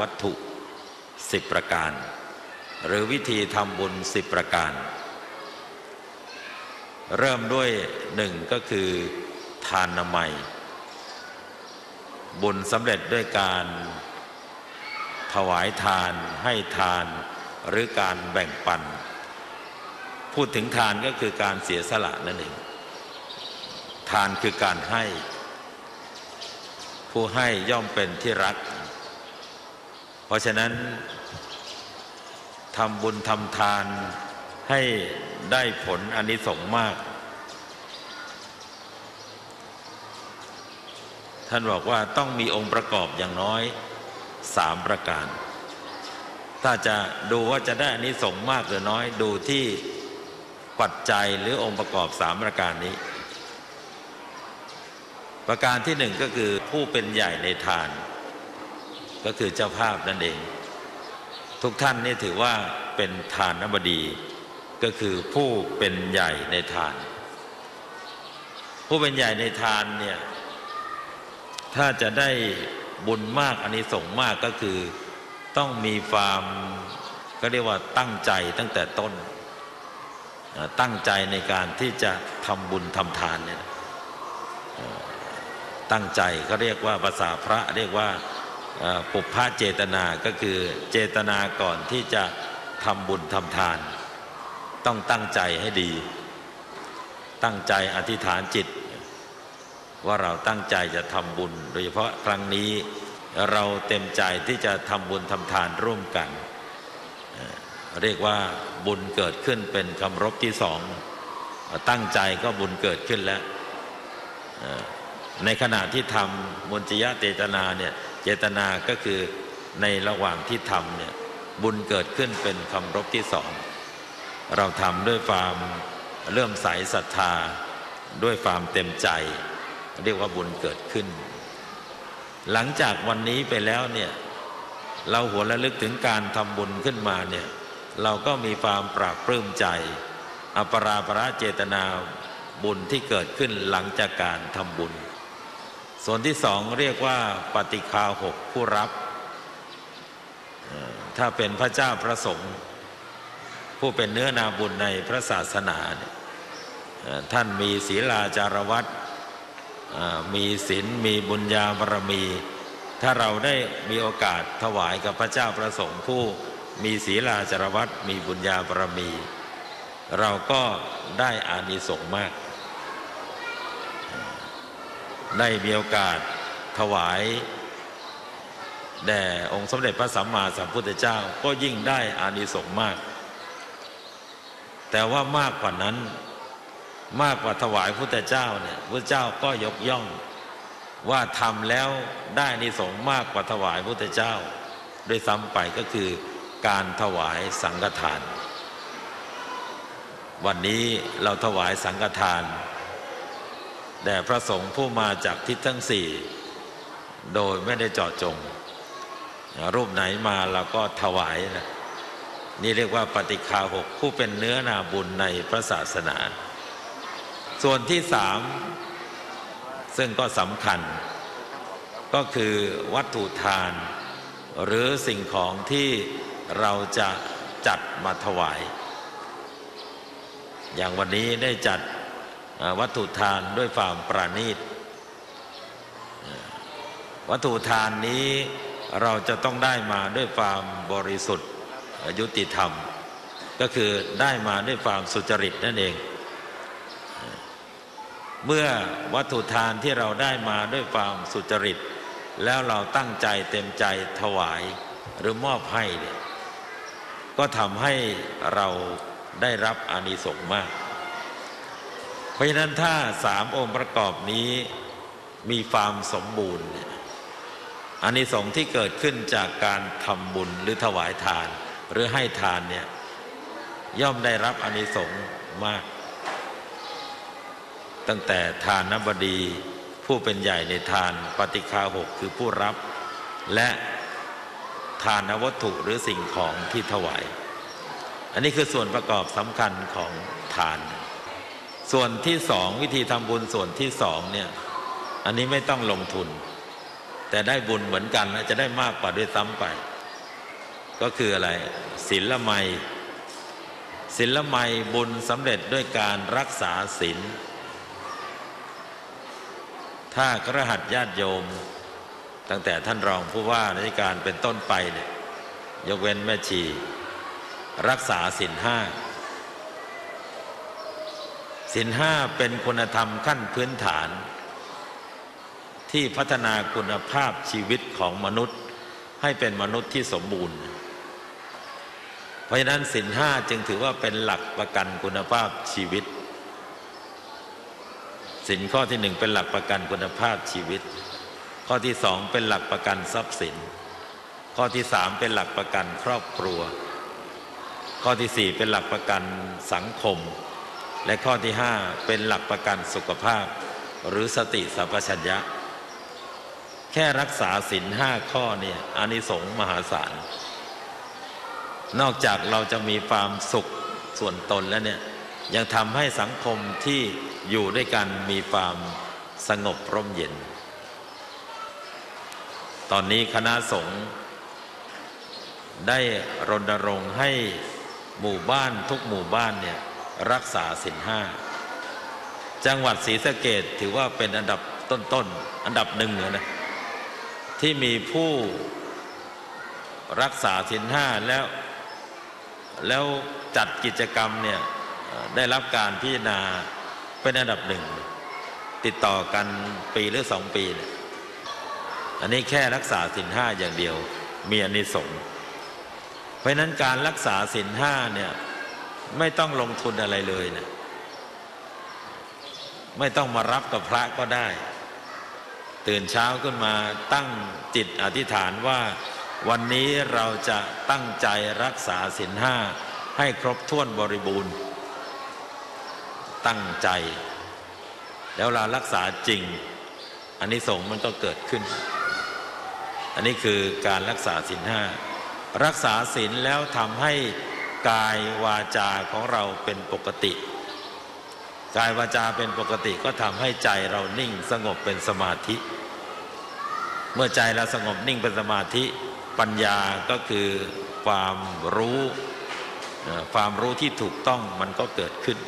วัตถุสิบประการ หรือวิธีทำบุญสิบประการ เริ่มด้วยหนึ่งก็คือทานนามัย บุญสำเร็จด้วยการถวายทานให้ทานหรือการแบ่งปัน พูดถึงทานก็คือการเสียสละนั่นเอง ทานคือการให้ ผู้ให้ย่อมเป็นที่รัก ราะฉะนั้นทำบุญทำทานให้ได้ผลอนนิสงส์มาก ท่านบอกว่าต้องมีองค์ประกอบอย่างน้อยสามประการ ถ้าจะดูว่าจะได้อนนิสงส์มากหรือน้อย ดูที่ปัจจัยหรือองค์ประกอบสามประการนี้ ประการที่หนึ่งก็คือผู้เป็นใหญ่ในทาน ก็คือเจ้าภาพนั่นเอง ทุกท่านนี่ถือว่าเป็นทานนบดี ก็คือผู้เป็นใหญ่ในทาน ผู้เป็นใหญ่ในทานเนี่ยถ้าจะได้บุญมากอันนี้ส่งมากก็คือต้องมีความก็เรียกว่าตั้งใจตั้งแต่ต้น ตั้งใจในการที่จะทำบุญทำทานเนี่ยตั้งใจเขาเรียกว่าภาษาพระเรียกว่า ปุพพะเจตนาก็คือเจตนาก่อนที่จะทำบุญทำทาน ต้องตั้งใจให้ดี ตั้งใจอธิษฐานจิต ว่าเราตั้งใจจะทำบุญ โดยเฉพาะครั้งนี้เราเต็มใจที่จะทำบุญทำทานร่วมกัน เรียกว่าบุญเกิดขึ้นเป็นคำรบที่สอง ตั้งใจก็บุญเกิดขึ้นแล้ว ในขณะที่ทำมุนจิยะเจตนาเนี่ย เจตนาก็คือในระหว่างที่ทำเนี่ยบุญเกิดขึ้นเป็นคำรบที่สอง เราทำด้วยความเริ่มใสศรัทธา ด้วยความเต็มใจ เรียกว่าบุญเกิดขึ้น หลังจากวันนี้ไปแล้วเนี่ยเราหัวระลึกถึงการทำบุญขึ้นมาเนี่ยเราก็มีความปราบปลื้มใจ อปราประเจตนาบุญที่เกิดขึ้นหลังจากการทำบุญ ส่วนที่สองเรียกว่าปฏิคาหกผู้รับ ถ้าเป็นพระเจ้าพระสงฆ์ผู้เป็นเนื้อนาบุญในพระศาสนาท่านมีศีลาจารวัตมีศีลมีบุญญาบารมี ถ้าเราได้มีโอกาสถวายกับพระเจ้าพระสงฆ์ผู้มีศีลาจารวัตมีบุญญาบารมี เราก็ได้อานิสงส์มาก ได้มีโอกาสถวาย แด่องค์สมเด็จพระสัมมาสัมพุทธเจ้าก็ยิ่งได้อานิสงส์มาก แต่ว่ามากกว่านั้นมากกว่าถวายพุทธเจ้าเนี่ยพุทธเจ้าก็ยกย่อง ว่าทำแล้วได้อนิสงส์มากกว่าถวายพุทธเจ้าด้วยซ้ำไปก็คือการถวายสังฆทาน วันนี้เราถวายสังฆทาน แด่พระสงฆ์ผู้มาจากทิศทั้งสี่โดยไม่ได้เจาะจง รูปไหนมาเราก็ถวายนะนี่เรียกว่าปฏิคาหกผู้เป็นเนื้อนาบุญในพระศาสนา ส่วนที่สามซึ่งก็สำคัญ ก็คือวัตถุทาน หรือสิ่งของที่เราจะจัดมาถวาย อย่างวันนี้ได้จัด วัตถุทานด้วยความปราณีตวัตถุทานนี้เราจะต้องได้มาด้วยความบริสุทธิ์ยุติธรรม ก็คือได้มาด้วยความสุจริตนั่นเอง เมื่อวัตถุทานที่เราได้มาด้วยความสุจริต แล้วเราตั้งใจเต็มใจถวายหรือมอบให้เนี่ยก็ทำให้เราได้รับอานิสงส์มาก เพราะฉะนั้นถ้าสามองค์ประกอบนี้มีความสมบูรณ์อันนี้สงที่เกิดขึ้นจากการทำบุญหรือถวายทาน หรือให้ทานเนี่ยย่อมได้รับอานิสงส์มาก ตั้งแต่ทานนบดีผู้เป็นใหญ่ในทานปฏิคาหกคือผู้รับ และทานวัตถุหรือสิ่งของที่ถวาย อันนี้คือส่วนประกอบสำคัญของทาน ส่วนที่สองวิธีทำบุญส่วนที่สองเนี่ย อันนี้ไม่ต้องลงทุน แต่ได้บุญเหมือนกันและจะได้มากกว่าด้วยซ้ำไป ก็คืออะไรศีลไมศีลไมบุญสำเร็จด้วยการรักษาศีลถ้าครหัสญาติโยม ตั้งแต่ท่านรองผู้ว่าราชการเป็นต้นไปเนี่ยยกเว้นแม่ชี รักษาศีลห้า ศีลห้าเป็นคุณธรรมขั้นพื้นฐาน ที่พัฒนาคุณภาพชีวิตของมนุษย์ให้เป็นมนุษย์ที่สมบูรณ์ เพราะฉะนั้นศีลห้าจึงถือว่าเป็นหลักประกันคุณภาพชีวิตสินข้อที่หนึ่งเป็นหลักประกันคุณภาพชีวิต ข้อที่สองเป็นหลักประกันทรัพย์สิน ข้อที่สามเป็นหลักประกันครอบครัว ข้อที่สี่เป็นหลักประกันสังคม และข้อที่ห้าเป็นหลักประกันสุขภาพ หรือสติสัมปชัญญะ แค่รักษาสินห้าข้อเนี่ยอานิสงส์มหาศาล นอกจากเราจะมีความสุขส่วนตนแล้วเนี่ยยังทำให้สังคมที่อยู่ด้วยกันมีความสงบร่มเย็น ตอนนี้คณะสงฆ์ได้รณรงค์ให้หมู่บ้านทุกหมู่บ้านเนี่ย รักษาศีลห้าจังหวัดศรีสะเกดถือว่าเป็นอันดับต้นๆอันดับหนึ่งเลยนะที่มีผู้รักษาศีลห้าแล้ว แล้วจัดกิจกรรมเนี่ยได้รับการพิจารณาเป็นอันดับหนึ่ง ติดต่อกันปีหรือสองปีอันนี้แค่รักษาสินห้าอย่างเดียว มีอานิสงส์เพราะนั้นการรักษาสินห้าเนี่ย ไม่ต้องลงทุนอะไรเลยนะไม่ต้องมารับกับพระก็ได้ ตื่นเช้าขึ้นมาตั้งจิตอธิษฐานว่า วันนี้เราจะตั้งใจรักษาสินห้าให้ครบถ้วนบริบูรณ์ ตั้งใจ แล้วเรารักษาจริง อันนี้สงมันก็เกิดขึ้น อันนี้คือการรักษาศีลห้ารักษาศีลแล้วทำให้ กายวาจาของเราเป็นปกติ กายวาจาเป็นปกติก็ทำให้ใจเรานิ่งสงบเป็นสมาธิ เมื่อใจเราสงบนิ่งเป็นสมาธิ ปัญญาก็คือความรู้ความรู้ที่ถูกต้องมันก็เกิดขึ้น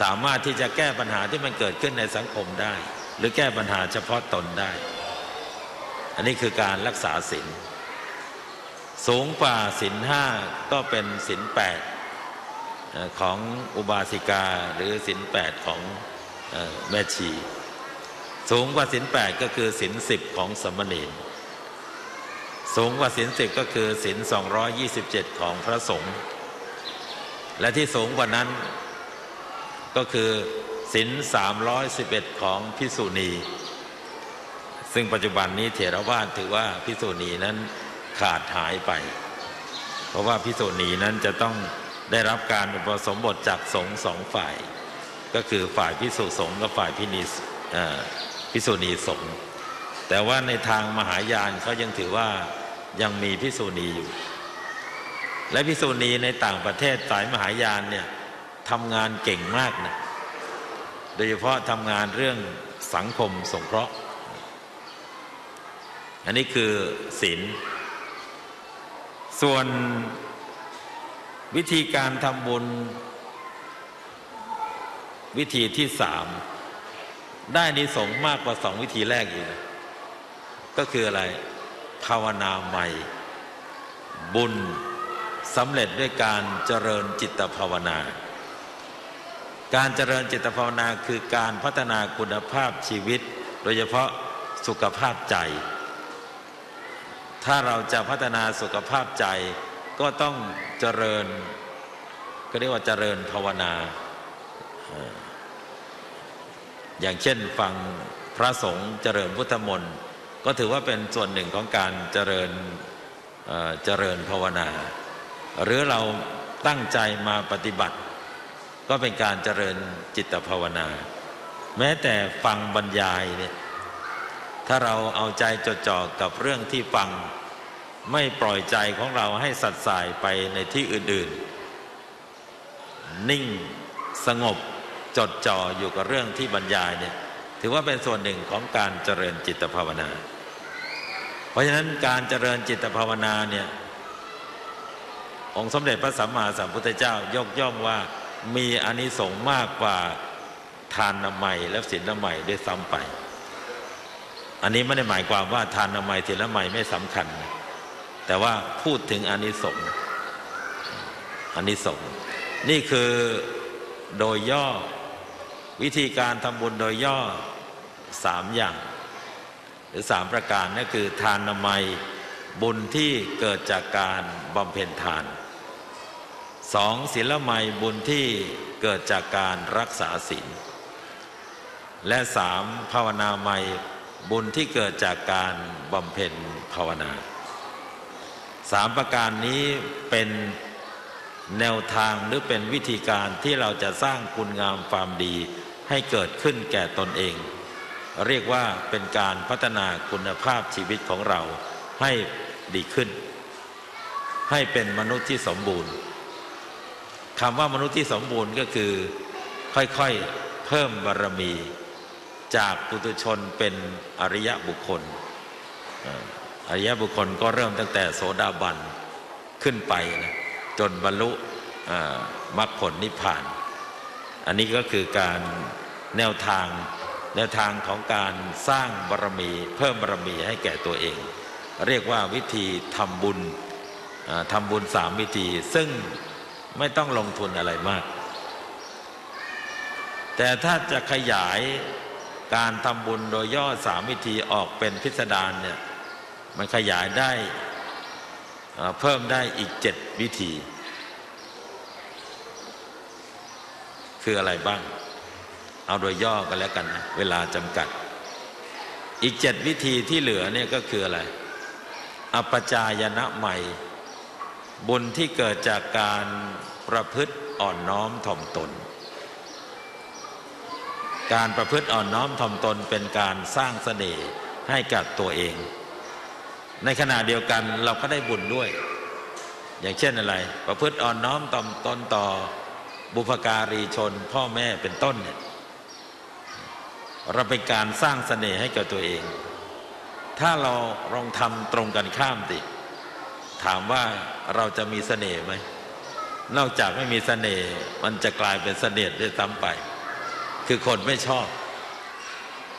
สามารถที่จะแก้ปัญหาที่มันเกิดขึ้นในสังคมได้ หรือแก้ปัญหาเฉพาะตนได้ อันนี้คือการรักษาศีล สูงกว่าศีลห้าก็เป็นศีลแปดของอุบาสิกาหรือศีลแปดของแม่ชี สูงกว่าศีลแปดก็คือศีลสิบของสมณีสูงกว่าศีลสิบก็คือศีลสองยี่สิบเจ็ดของพระสงฆ์และที่สูงกว่านั้นก็คือศินสามร้อยสิบเอ็ดของพิสุณี ซึ่งปัจจุบันนี้เถรวาทถือว่าพิสุณีนั้น ขาดหายไป เพราะว่าพิสุณีนั้นจะต้องได้รับการอุปสมบทจากสงฆ์สองฝ่าย ก็คือฝ่ายพิสุสงฆ์กับฝ่ายพินิพิสุณีสงฆ์แต่ว่าในทางมหายานเขายังถือว่ายังมีพิสุณีอยู่ และพิสุณีในต่างประเทศสายมหายานเนี่ยทำงานเก่งมากนะโดยเฉพาะทำงานเรื่องสังคมสงเคราะห์ อันนี้คือศีล ส่วนวิธีการทำบุญ วิธีที่สาม ได้นิสงมากกว่าสองวิธีแรกอีก ก็คืออะไร ภาวนาใหม่ บุญสำเร็จด้วยการเจริญจิตภาวนา การเจริญจิตภาวนาคือการพัฒนาคุณภาพชีวิต โดยเฉพาะสุขภาพใจ ถ้าเราจะพัฒนาสุขภาพใจก็ต้องเจริญ ก็เรียกว่าเจริญภาวนา อย่างเช่นฟังพระสงฆ์เจริญพุทธมนต์ก็ถือว่าเป็นส่วนหนึ่งของการเจริญเจริญภาวนา หรือเราตั้งใจมาปฏิบัติ ก็เป็นการเจริญจิตภาวนา แม้แต่ฟังบรรยายเนี่ย ถ้าเราเอาใจจดจ่อกับเรื่องที่ฟัง ไม่ปล่อยใจของเราให้สัดสายไปในที่อื่น ๆ นิ่งสงบจดจ่ออยู่กับเรื่องที่บรรยายเนี่ยถือว่าเป็นส่วนหนึ่งของการเจริญจิตภาวนา เพราะฉะนั้นการเจริญจิตภาวนาเนี่ยองค์สมเด็จพระสัมมาสัมพุทธเจ้ายกย่องว่ามีอานิสงส์มากกว่าทานนามัยและศีลนามัยด้วยซ้ำไป อันนี้ไม่ได้หมายความว่าทานนามัยศีลนามัยไม่สำคัญ แต่ว่าพูดถึงอานิสงส์อานิสงส์นี่คือโดยย่อวิธีการทำบุญโดยย่อสามอย่าง หรือสามประการนั่นคือทานนามัยบุญที่เกิดจากการบำเพ็ญทานสองศีลไมยบุญที่เกิดจากการรักษาศีลและสามภาวนาไมย บุญที่เกิดจากการบำเพ็ญภาวนาสามประการนี้เป็นแนวทางหรือเป็นวิธีการที่เราจะสร้างคุณงามความดีให้เกิดขึ้นแก่ตนเอง เรียกว่าเป็นการพัฒนาคุณภาพชีวิตของเราให้ดีขึ้น ให้เป็นมนุษย์ที่สมบูรณ์คำว่ามนุษย์ที่สมบูรณ์ก็คือ ค่อยๆ เพิ่มบารมี จากปุถุชนเป็นอริยบุคคล อริยบุคคลก็เริ่มตั้งแต่โสดาบันขึ้นไปนะจนบรรลุมรรคผลนิพพาน อันนี้ก็คือการแนวทางแนวทางของการสร้างบารมี เพิ่มบารมีให้แก่ตัวเอง เรียกว่าวิธีทำบุญทำบุญสามวิธี ซึ่งไม่ต้องลงทุนอะไรมาก แต่ถ้าจะขยาย การทำบุญโดยย่อสามวิธีออกเป็นพิสดารเนี่ยมันขยายได้เพิ่มได้อีกเจ็ดวิธี คืออะไรบ้าง เอาโดยย่อกันแล้วกันนะเวลาจำกัด อีกเจ็ดวิธีที่เหลือเนี่ยก็คืออะไรอปจายนะใหม่ บุญที่เกิดจากการประพฤติอ่อนน้อมถ่อมตน การประพฤติอ่อนน้อมถ่อมตนเป็นการสร้างเสน่ห์ให้กับตัวเอง ในขณะเดียวกันเราก็ได้บุญด้วย อย่างเช่นอะไร ประพฤติอ่อนน้อมถ่อมตนต่อบุพการีชนพ่อแม่เป็นต้นเนี่ยเราเป็นการสร้างเสน่ห์ให้กับตัวเอง ถ้าเราลองทำตรงกันข้ามติถามว่าเราจะมีเสน่ห์ไหม นอกจากไม่มีเสน่ห์มันจะกลายเป็นเสน่ห์ด้วยซ้ำไป คือคนไม่ชอบ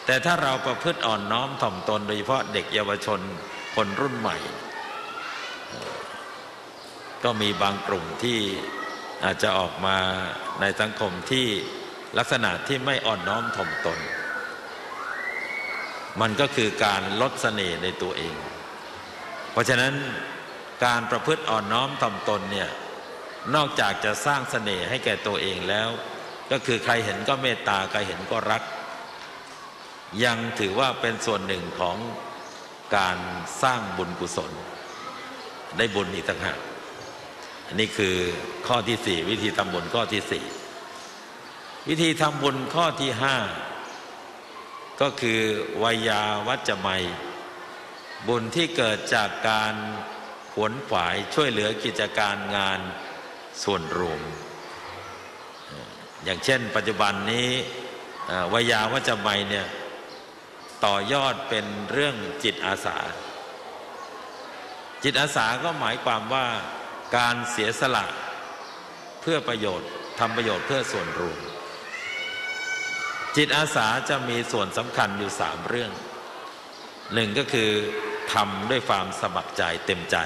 แต่ถ้าเราประพฤติอ่อนน้อมถ่อมตนโดยเฉพาะเด็กเยาวชนคนรุ่นใหม่ ก็มีบางกลุ่มที่อาจจะออกมาในสังคมที่ลักษณะที่ไม่อ่อนน้อมถ่อมตน มันก็คือการลดเสน่ห์ในตัวเอง เพราะฉะนั้นการประพฤติอ่อนน้อมถ่อมตนเนี่ยนอกจากจะสร้างเสน่ห์ให้แก่ตัวเองแล้ว ก็คือใครเห็นก็เมตตาใครเห็นก็รัก ยังถือว่าเป็นส่วนหนึ่งของการสร้างบุญกุศล ได้บุญอีกต่างหากอันนี้คือข้อที่สี่วิธีทำบุญข้อที่สี่วิธีทำบุญข้อที่ห้าก็คือวายาวัจจะไมบุญที่เกิดจากการขวนขวายช่วยเหลือกิจการงานส่วนรวม อย่างเช่น ปัจจุบันนี้วิยาวัจไมเนี่ยต่อยอดเป็นเรื่องจิตอาสา จิตอาสาก็หมายความว่าการเสียสละเพื่อประโยชน์ทำประโยชน์เพื่อส่วนรวม จิตอาสาจะมีส่วนสำคัญอยู่สามเรื่องหนึ่งก็คือทำด้วยความสมัครใจเต็มใจ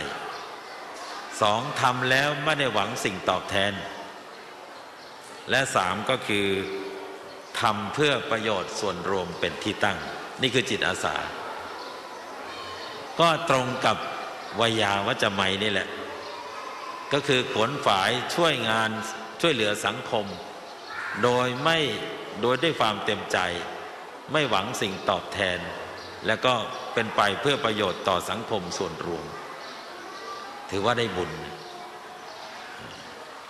สองทำแล้วไม่ได้หวังสิ่งตอบแทน และสามก็คือทำเพื่อประโยชน์ส่วนรวมเป็นที่ตั้ง นี่คือจิตอาสา ก็ตรงกับวยาวัจไมนี่แหละ ก็คือขวนฝายช่วยงานช่วยเหลือสังคม โดยไม่โดยด้วยความเต็มใจ ไม่หวังสิ่งตอบแทน และก็เป็นไปเพื่อประโยชน์ต่อสังคมส่วนรวม ถือว่าได้บุญ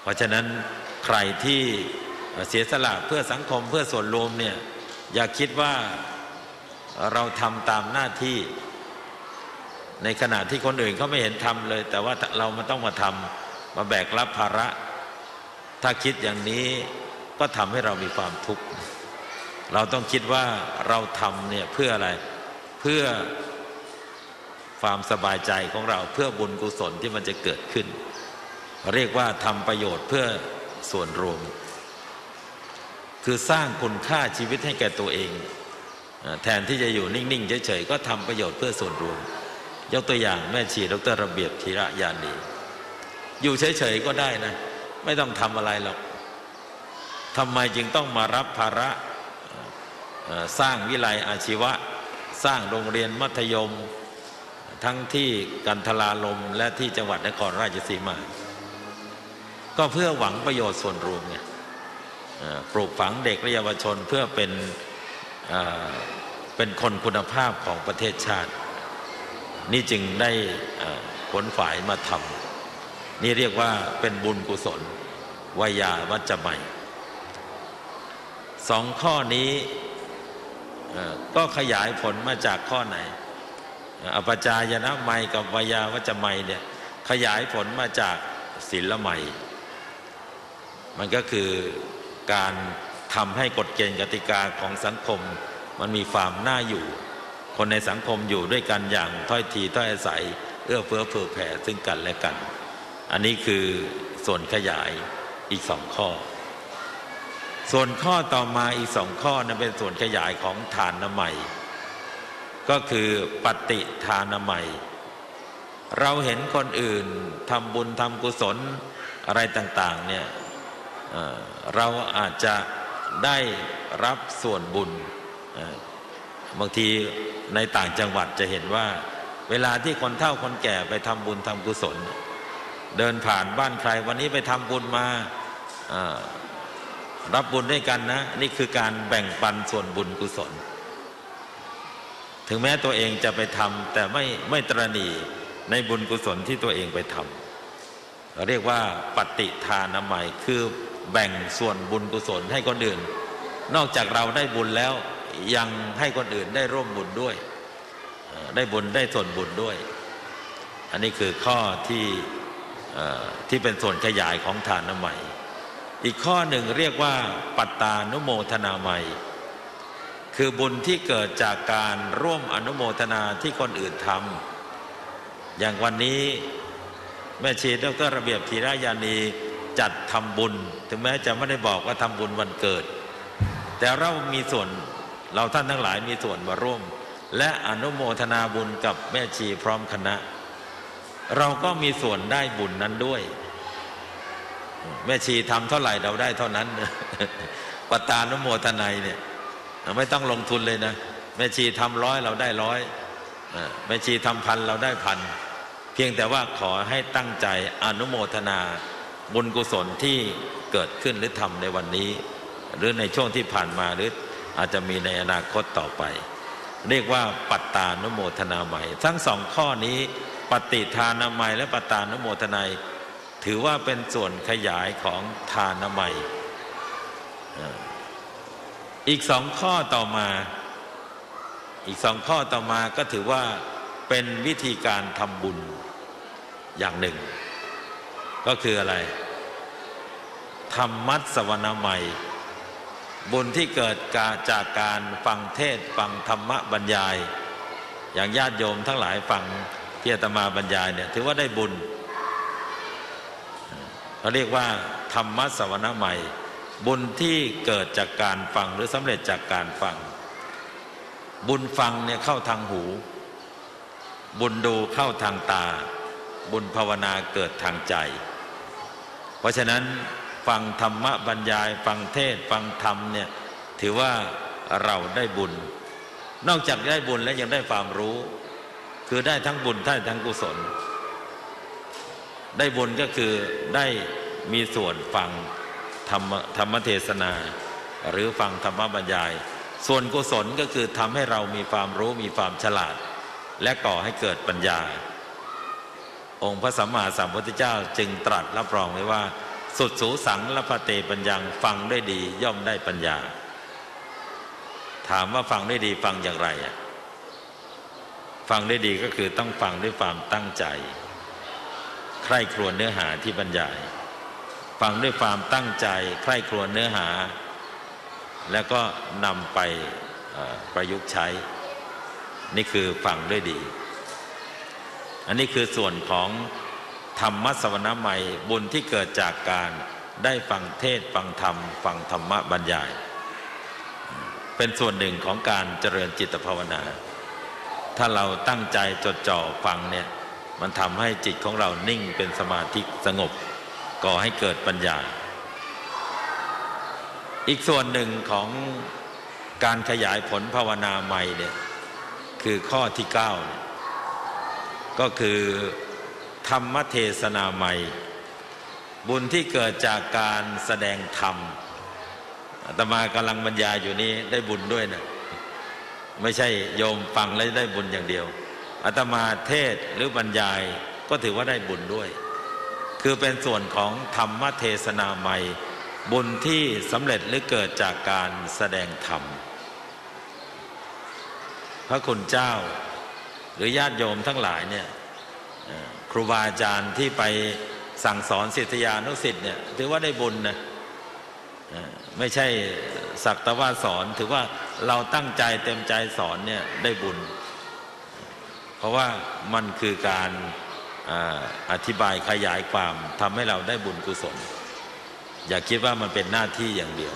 เพราะฉะนั้น ใครที่เสียสละเพื่อสังคมเพื่อส่วนรวมเนี่ยอย่าคิดว่าเราทำตามหน้าที่ ในขณะที่คนอื่นเขาไม่เห็นทำเลย แต่ว่าเรามาต้องมาทำมาแบกรับภาระ ถ้าคิดอย่างนี้ก็ทำให้เรามีความทุกข์เราต้องคิดว่าเราทำเนี่ยเพื่ออะไรเพื่อความสบายใจของเราเพื่อบุญกุศลที่มันจะเกิดขึ้น เรียกว่าทำประโยชน์เพื่อ ส่วนรวม คือสร้างคุณค่าชีวิตให้แก่ตัวเอง แทนที่จะอยู่นิ่ง ๆ เฉย ๆ ก็ทำประโยชน์เพื่อส่วนรวม ยกตัวอย่างแม่ชีดรระเบียบธีระยานีอยู่เฉย ๆ ก็ได้นะ ไม่ต้องทำอะไรหรอกทำไมจึงต้องมารับภาระสร้างวิไลอาชีวะ สร้างโรงเรียนมัธยม ทั้งที่กันทลาลมและที่จังหวัดนครราชสีมา ก็เพื่อหวังประโยชน์ส่วนรวมไงปลูกฝังเด็กและเยาวชนเพื่อเป็นเป็นคนคุณภาพของประเทศชาติ นี่จึงได้ขนฝ่ายมาทำนี่เรียกว่าเป็นบุญกุศลวายาวัจใหม่สองข้อนี้ก็ขยายผลมาจากข้อไหน อปจายนะไมกับวายาวัจไมเนี่ยขยายผลมาจากศีลไม มันก็คือการทำให้กฎเกณฑ์กติกาของสังคม มันมีความน่าอยู่ คนในสังคมอยู่ด้วยกันอย่างถ้อยทีถ้อยอาศัย เอื้อเฟื้อเผื่อแผ่ซึ่งกันและกัน อันนี้คือส่วนขยายอีกสองข้อ ส่วนข้อต่อมาอีกสองข้อนั้นเป็นส่วนขยายของฐานน้ำใหม่ก็คือปฏิทานามัย เราเห็นคนอื่นทำบุญทำกุศลอะไรต่าง ๆ เนี่ย เราอาจจะได้รับส่วนบุญ บางทีในต่างจังหวัดจะเห็นว่า เวลาที่คนเฒ่าคนแก่ไปทำบุญทำกุศล เดินผ่านบ้านใครวันนี้ไปทำบุญมารับบุญด้วยกันนะ นี่คือการแบ่งปันส่วนบุญกุศล ถึงแม้ตัวเองจะไปทำแต่ไม่ไม่ตรณีในบุญกุศลที่ตัวเองไปทำเรียกว่าปฏิทานามัยคือ แบ่งส่วนบุญกุศลให้คนอื่น นอกจากเราได้บุญแล้วยังให้คนอื่นได้ร่วมบุญด้วย ได้บุญได้ส่วนบุญด้วย อันนี้คือข้อที่ที่เป็นส่วนขยายของทานนามัยอีกข้อหนึ่งเรียกว่า ปัตตานุโมทนาใหมัยคือบุญที่เกิดจากการร่วมอนุโมทนาที่คนอื่นทำอย่างวันนี้แม่ชีดรระเบียบธีรายานี จัดทำบุญ ถึงแม้จะไม่ได้บอกว่าทำบุญวันเกิด แต่เรามีส่วนเราท่านทั้งหลายมีส่วนมาร่วม และอนุโมทนาบุญกับแม่ชีพร้อมคณะ เราก็มีส่วนได้บุญนั้นด้วย แม่ชีทำเท่าไหร่เราได้เท่านั้นปตานุโมทนายเนี่ยไม่ต้องลงทุนเลยนะแม่ชีทำร้อยเราได้ร้อยแม่ชีทำพันเราได้พันเพียงแต่ว่าขอให้ตั้งใจอนุโมทนา บุญกุศลที่เกิดขึ้นหรือทำในวันนี้ หรือในช่วงที่ผ่านมาหรืออาจจะมีในอนาคตต่อไป เรียกว่าปัตตานุโมทนาใหม่ ทั้งสองข้อนี้ ปฏิทานาใหม่และปัตตานุโมทนายถือว่าเป็นส่วนขยายของทานาใหม่อีกสองข้อต่อมา อีกสองข้อต่อมาก็ถือว่าเป็นวิธีการทำบุญอย่างหนึ่ง ก็คืออะไร ธรรมัสวนาใหม่ บุญที่เกิดกาจากการฟังเทศฟังธรรมบรรยาย อย่างญาติโยมทั้งหลายฟังที่อาตมาบรรยายเนี่ยถือว่าได้บุญเขาเรียกว่า ธรรมสวนาใหม่ บุญที่เกิดจากการฟังหรือสำเร็จจากการฟัง บุญฟังเนี่ยเข้าทางหู บุญดูเข้าทางตา บุญภาวนาเกิดทางใจ เพราะฉะนั้นฟังธรรมบรรยาย ฟังเทศฟังธรรมเนี่ยถือว่าเราได้บุญ นอกจากได้บุญแล้วยังได้ความรู้ คือได้ทั้งบุญได้ทั้งกุศล ได้บุญก็คือได้มีส่วนฟังธรรมธรรมเทศนา หรือฟังธรรมบรรยาย ส่วนกุศลก็คือทำให้เรามีความรู้มีความฉลาด และก่อให้เกิดปัญญา องค์พระสัมมาสัมพุทธเจ้าจึงตรัสรับรองไว้ว่า สุดสูสังละพะเตปัญญังฟังได้ดีย่อมได้ปัญญา ถามว่าฟังได้ดีฟังอย่างไรอะฟังได้ดีก็คือต้องฟังด้วยความตั้งใจ ใคร่ครวญเนื้อหาที่บรรยาย ฟังด้วยความตั้งใจ ใคร่ครวญเนื้อหา แล้วก็นำไปประยุกต์ใช้ นี่คือฟังด้วยดี อันนี้คือส่วนของธรรมสวนาใหม่บุญที่เกิดจากการได้ฟังเทศฟังธรรม ฟังธรรมบรรยาย เป็นส่วนหนึ่งของการเจริญจิตภาวนา ถ้าเราตั้งใจจดจ่อฟังเนี่ยมันทำให้จิตของเรานิ่งเป็นสมาธิสงบ ก่อให้เกิดปัญญา อีกส่วนหนึ่งของการขยายผลภาวนาใหม่เนี่ยคือข้อที่เก็คือธรรมเทศนาใหม่ บุญที่เกิดจากการแสดงธรรมอาตมากำลังบรรยายอยู่นี้ได้บุญด้วยนะไม่ใช่โยมฟังแล้วได้บุญอย่างเดียวอาตมาเทศหรือบรรยายก็ถือว่าได้บุญด้วย คือเป็นส่วนของธรรมเทศนาใหม่ บุญที่สำเร็จหรือเกิดจากการแสดงธรรม พระคุณเจ้า หรือญาติโยมทั้งหลายเนี่ยครูบาอาจารย์ที่ไปสั่งสอนศิษยานุสิ์เนี่ย ถือว่าได้บุญนะไม่ใช่สักแต่ว่าสอนถือว่าเราตั้งใจเต็มใจสอนเนี่ยได้บุญ เพราะว่ามันคือการอธิบายขยายความทำให้เราได้บุญกุศล อย่าคิดว่ามันเป็นหน้าที่อย่างเดียว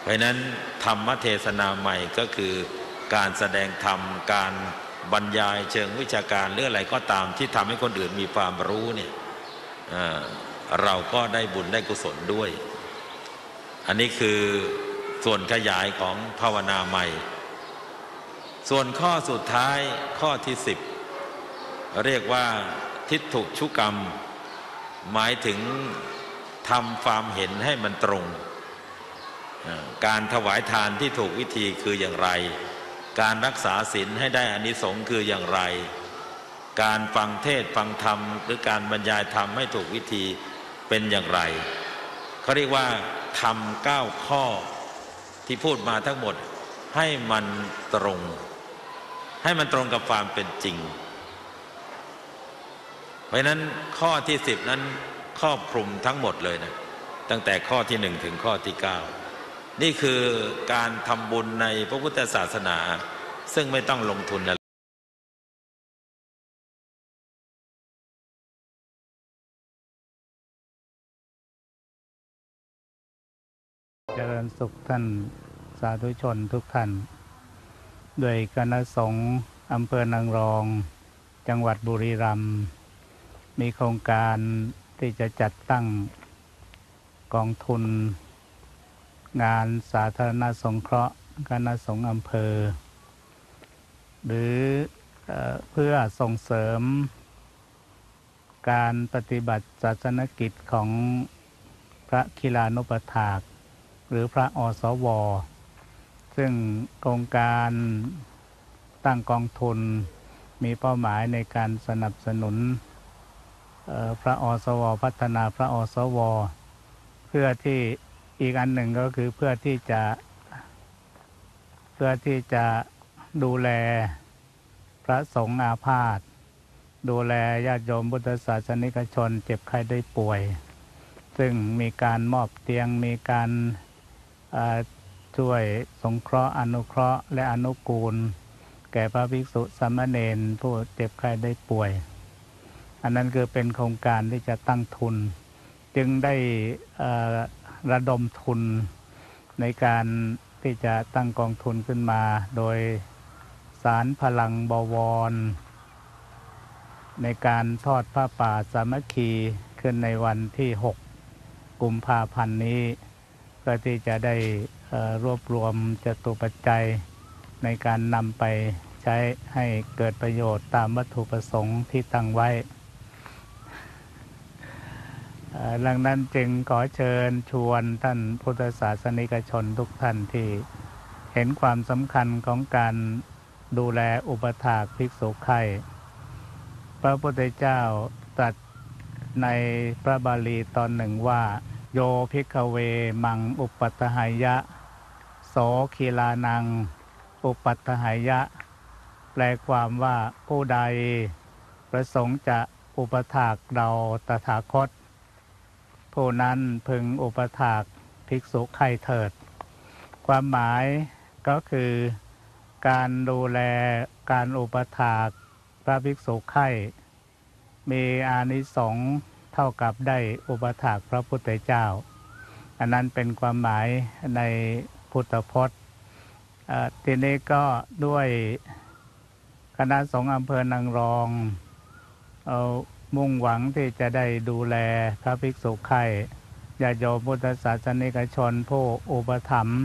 เพราะนั้นธรรมเทศนาใหม่ก็คือการแสดงธรรมการ บรรยายเชิงวิชาการหรืออะไรก็ตามที่ทำให้คนอื่นมีความรู้เนี่ยเราก็ได้บุญได้กุศลด้วย อันนี้คือส่วนขยายของภาวนาใหม่ ส่วนข้อสุดท้ายข้อที่สิบเรียกว่าทิฏฐุชุกรรม หมายถึงทำความเห็นให้มันตรง การถวายทานที่ถูกวิธีคืออย่างไร การรักษาศีลให้ได้อานิสงส์คืออย่างไร การฟังเทศฟังธรรม หรือการบรรยายธรรมให้ถูกวิธีเป็นอย่างไร เขาเรียกว่าทำเก้าข้อที่พูดมาทั้งหมดให้มันตรง ให้มันตรงกับความเป็นจริง เพราะนั้นข้อที่สิบนั้นครอบคลุมทั้งหมดเลยนะตั้งแต่ข้อที่หนึ่งถึงข้อที่เก้า นี่คือการทำบุญในพระพุทธศาสนา ซึ่งไม่ต้องลงทุนอะไรเจริญสุขท่านสาธุชนทุกท่าน โดยคณะสงฆ์อำเภอนางรอง จังหวัดบุรีรัมย์มีโครงการที่จะจัดตั้งกองทุน งานสาธารณสงเคราะห์คณะสงฆ์อำเภอ หรือเพื่อส่งเสริม การปฏิบัติศาสนกิจของพระคิลานุปถาก หรือพระอสว ซึ่งโครงการตั้งกองทุนมีเป้าหมายในการสนับสนุนพระอสว พัฒนาพระอสว เพื่อที่ อีกอันหนึ่งก็คือเพื่อที่จะ เพื่อที่จะดูแลพระสงฆ์อาพาธดูแลญาติโยมพุทธศาสนิกชน เจ็บไข้ได้ป่วย ซึ่งมีการมอบเตียงมีการช่วยสงเคราะห์อนุเคราะห์และอนุกูล แก่พระภิกษุสามเณรผู้เจ็บไข้ได้ป่วย อันนั้นคือเป็นโครงการที่จะตั้งทุน จึงได้ ระดมทุนในการที่จะตั้งกองทุนขึ้นมา โดยสารพลังบวร ในการทอดผ้าป่าสามัคคีขึ้นในวันที่ 6 กุมภาพันธ์นี้ เพื่อที่จะได้รวบรวมจตุปัจจัย ในการนำไปใช้ให้เกิดประโยชน์ตามวัตถุประสงค์ที่ตั้งไว้ ดังนั้นจึงขอเชิญชวนท่านพุทธศาสนิกชนทุกท่านที่เห็นความสำคัญของการดูแลอุปถากภิกษุไข่พระพุทธเจ้าตรัสในพระบาลีตอนหนึ่งว่า โยภิกเวมังอุปัตหายะ โสคีลานัง อุปัตหายะ แปลความว่าผู้ใดประสงค์จะอุปถากเราตถาคต ผู้นั้นพึงอุปถากภิกษุไข่เถิด ความหมายก็คือการดูแลการอุปถากพระภิกษุไข่มีอานิสงส์เท่ากับได้อุปถากพระพุทธเจ้า อันนั้นเป็นความหมายในพุทธพจน์ทีนี้ก็ด้วยคณะสงฆ์อำเภอนางรองเอา มุ่งหวังที่จะได้ดูแลพระภิกษุไข่ญาโยมพุทธศาสนิกชนผู้อุปถัมภ์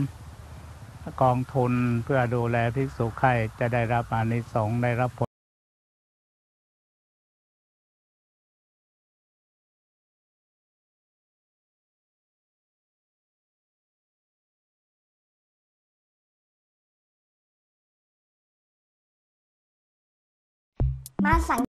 กองทุนเพื่อดูแลภิกษุไข่จะได้รับอานิสงส์ได้รับผลมาสัง